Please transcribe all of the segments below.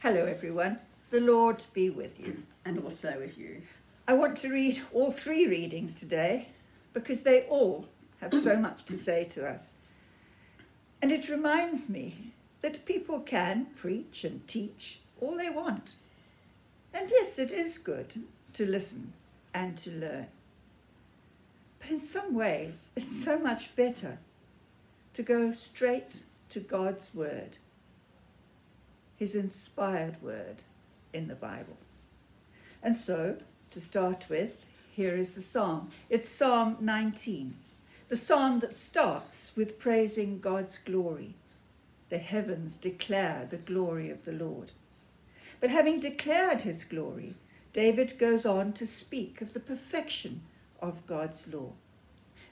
Hello, everyone. The Lord be with you. And also with you. I want to read all three readings today because they all have so much to say to us. And it reminds me that people can preach and teach all they want. And yes, it is good to listen and to learn. But in some ways, it's so much better to go straight to God's Word, His inspired Word in the Bible. And so, to start with, here is the psalm. It's Psalm 19, the psalm that starts with praising God's glory. The heavens declare the glory of the Lord. But having declared his glory, David goes on to speak of the perfection of God's law.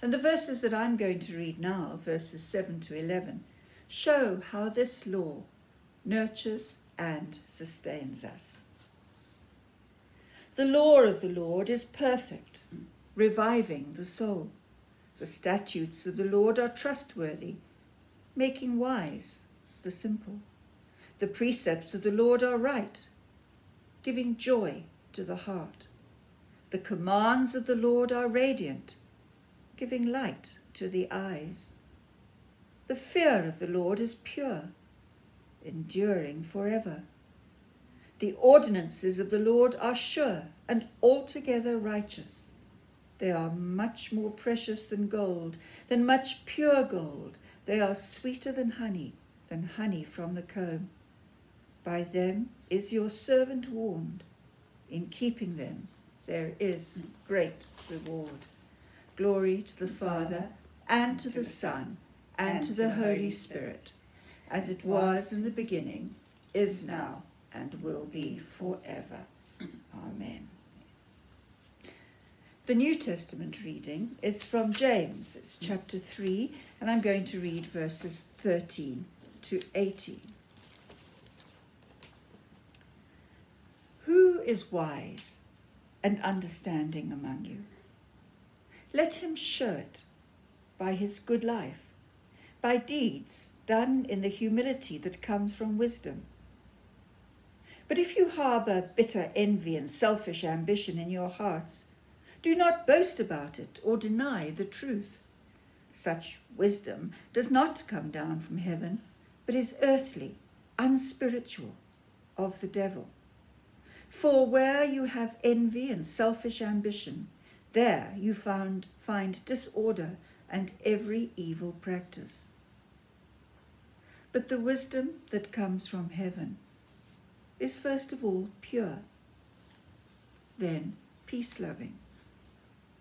And the verses that I'm going to read now, verses 7 to 11, show how this law nurtures and sustains us. The law of the Lord is perfect, reviving the soul. The statutes of the Lord are trustworthy, making wise the simple. The precepts of the Lord are right, giving joy to the heart. The commands of the Lord are radiant, giving light to the eyes. The fear of the Lord is pure, enduring forever. The ordinances of the Lord are sure and altogether righteous. They are much more precious than gold, than much pure gold. They are sweeter than honey, than honey from the comb. By them is your servant warned. In keeping them, there is great reward. Glory to the Father, and to the Son, and to the Holy Spirit, as it was in the beginning, is now, and will be forever. Amen. The New Testament reading is from James, it's chapter 3, and I'm going to read verses 13 to 18. Who is wise and understanding among you? Let him show it by his good life, by deeds done in the humility that comes from wisdom. But if you harbour bitter envy and selfish ambition in your hearts, do not boast about it or deny the truth. Such wisdom does not come down from heaven, but is earthly, unspiritual, of the devil. For where you have envy and selfish ambition, there you found, find disorder and every evil practice. But the wisdom that comes from heaven is first of all pure, then peace loving,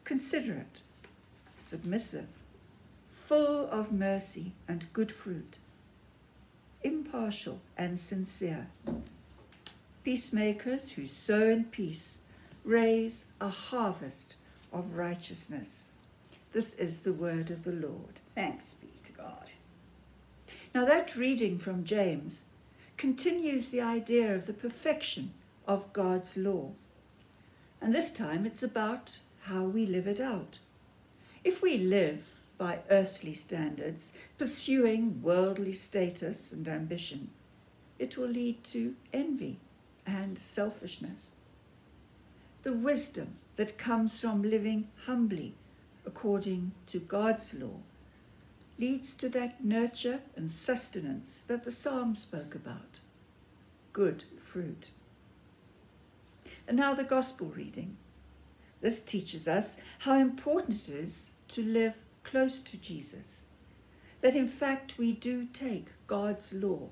considerate, submissive, full of mercy and good fruit, impartial and sincere. Peacemakers who sow in peace raise a harvest of righteousness. This is the word of the Lord. Thanks be to God. Now, that reading from James continues the idea of the perfection of God's law. And this time it's about how we live it out. If we live by earthly standards, pursuing worldly status and ambition, it will lead to envy and selfishness. The wisdom that comes from living humbly according to God's law leads to that nurture and sustenance that the psalm spoke about good fruit. And now the gospel reading. This teaches us how important it is to live close to Jesus, that in fact we do take God's law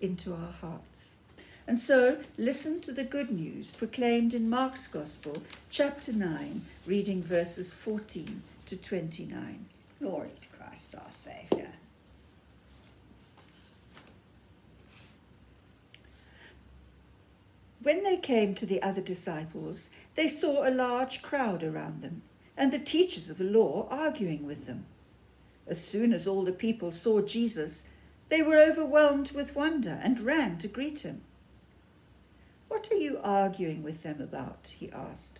into our hearts. And so listen to the good news proclaimed in Mark's Gospel, chapter 9, reading verses 14 to 29. Glory to Our Saviour. When they came to the other disciples, they saw a large crowd around them, and the teachers of the law arguing with them. As soon as all the people saw Jesus, they were overwhelmed with wonder and ran to greet him. What are you arguing with them about? he asked.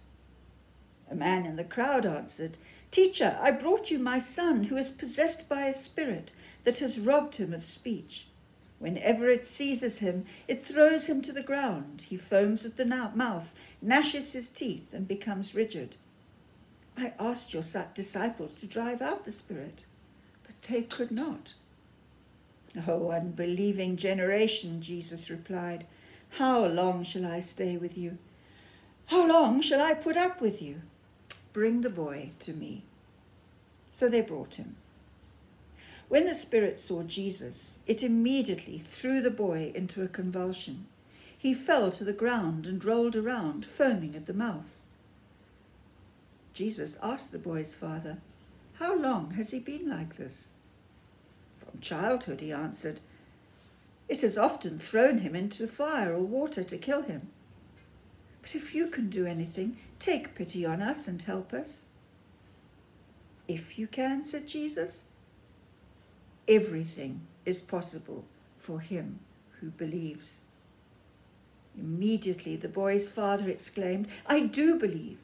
A man in the crowd answered, Teacher, I brought you my son who is possessed by a spirit that has robbed him of speech. Whenever it seizes him, it throws him to the ground. He foams at the mouth, gnashes his teeth, and becomes rigid. I asked your disciples to drive out the spirit, but they could not. O unbelieving generation, Jesus replied, how long shall I stay with you? How long shall I put up with you? Bring the boy to me. So they brought him. When the spirit saw Jesus, it immediately threw the boy into a convulsion. He fell to the ground and rolled around, foaming at the mouth. Jesus asked the boy's father, How long has he been like this? From childhood, he answered. It has often thrown him into fire or water to kill him. But if you can do anything, take pity on us and help us. If you can, said Jesus, everything is possible for him who believes. Immediately the boy's father exclaimed, I do believe.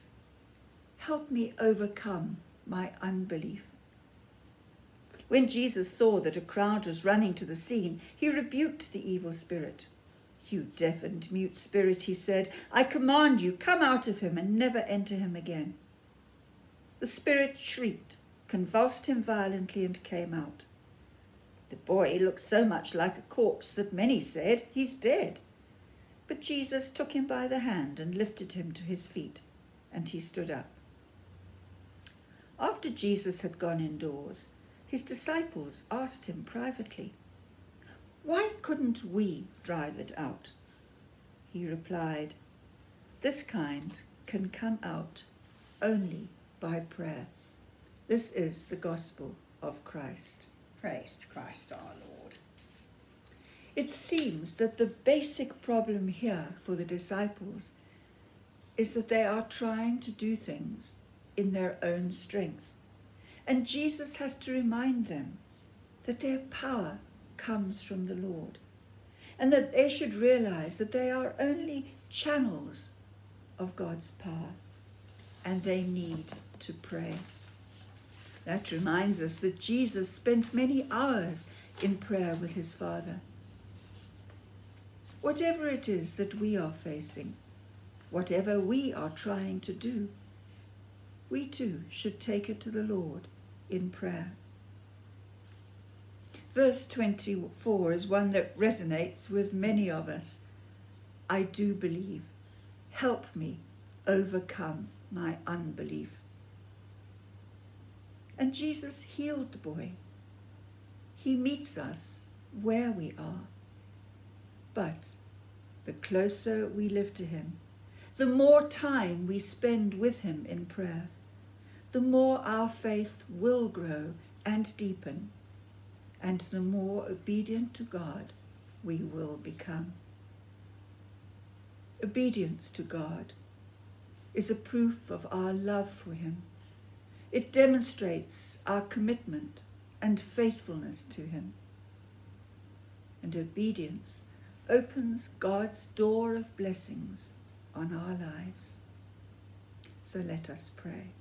Help me overcome my unbelief. When Jesus saw that a crowd was running to the scene, he rebuked the evil spirit. You deaf and mute spirit, he said, I command you, come out of him and never enter him again. The spirit shrieked, convulsed him violently, and came out. The boy looked so much like a corpse that many said, He's dead. But Jesus took him by the hand and lifted him to his feet, and he stood up. After Jesus had gone indoors, his disciples asked him privately, Why couldn't we drive it out? He replied, This kind can come out only by prayer. This is the gospel of Christ. Praise to Christ our Lord. It seems that the basic problem here for the disciples is that they are trying to do things in their own strength. And Jesus has to remind them that their power comes from the Lord and that they should realize that they are only channels of God's power and they need to pray. That reminds us that Jesus spent many hours in prayer with his Father. Whatever it is that we are facing, whatever we are trying to do, we too should take it to the Lord in prayer. Verse 24 is one that resonates with many of us. I do believe. Help me overcome my unbelief. And Jesus healed the boy. He meets us where we are. But the closer we live to him, the more time we spend with him in prayer, the more our faith will grow and deepen, and the more obedient to God we will become. Obedience to God is a proof of our love for Him. It demonstrates our commitment and faithfulness to Him. And obedience opens God's door of blessings on our lives. So let us pray.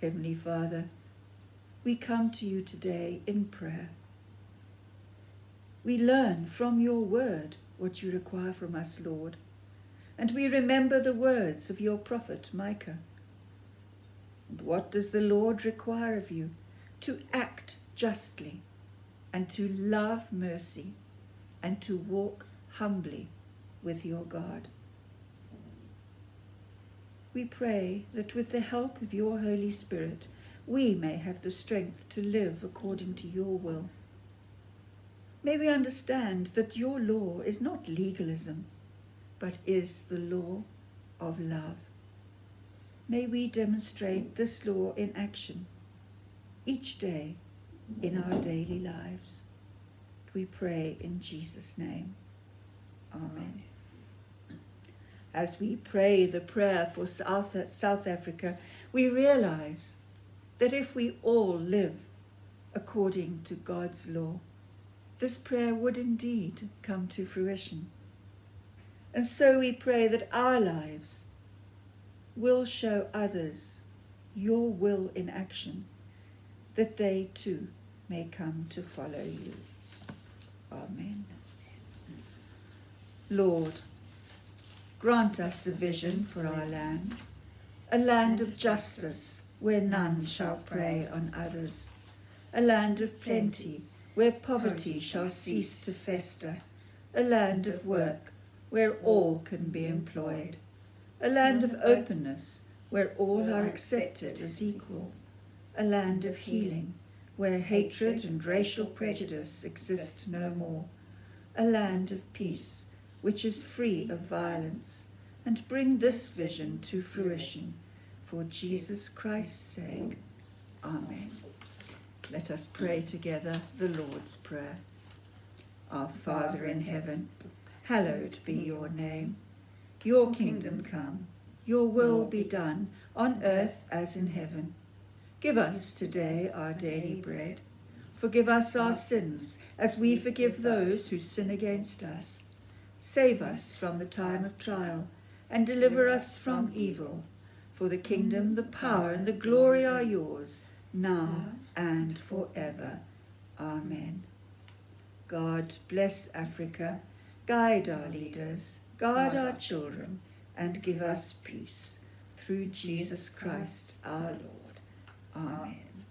Heavenly Father, we come to you today in prayer. We learn from your word what you require from us, Lord, and we remember the words of your prophet Micah. And what does the Lord require of you? To act justly, and to love mercy, and to walk humbly with your God we pray that with the help of your Holy Spirit, we may have the strength to live according to your will. May we understand that your law is not legalism, but is the law of love. May we demonstrate this law in action each day in our daily lives. We pray in Jesus' name. Amen as we pray the prayer for South, Africa, we realize that if we all live according to God's law, this prayer would indeed come to fruition. And so we pray that our lives will show others your will in action, that they too may come to follow you. Amen. Lord, grant us a vision for our land, a land of justice where none shall prey on others, a land of plenty where poverty shall cease to fester, a land of work where all can be employed, a land of openness where all are accepted as equal, a land of healing where hatred and racial prejudice exist no more, a land of peace which is free of violence, and bring this vision to fruition for Jesus Christ's sake. Amen. Let us pray together the Lord's Prayer. Our Father in heaven, hallowed be your name. Your kingdom come, your will be done on earth as in heaven. Give us today our daily bread. Forgive us our sins as we forgive those who sin against us. Save us from the time of trial and deliver us from evil. For the kingdom, the power, and the glory are yours, now and forever. Amen. God bless Africa, guide our leaders, guard our children, and give us peace. Through Jesus Christ our Lord. Amen.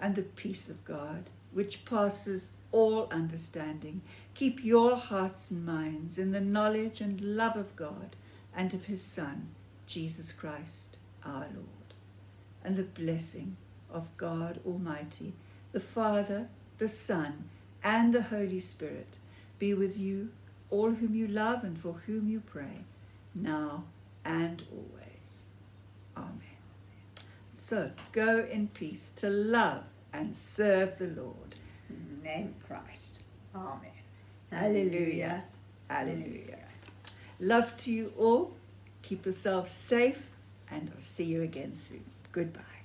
And the peace of God, which passes all understanding, keep your hearts and minds in the knowledge and love of God and of his Son, Jesus Christ our Lord. And the blessing of God Almighty, the Father, the Son, and the Holy Spirit be with you, all whom you love and for whom you pray, now and always. Amen. So go in peace to love and serve the Lord. In the name of Christ. Amen. Hallelujah. Hallelujah. Love to you all. Keep yourselves safe, and I'll see you again soon. Goodbye.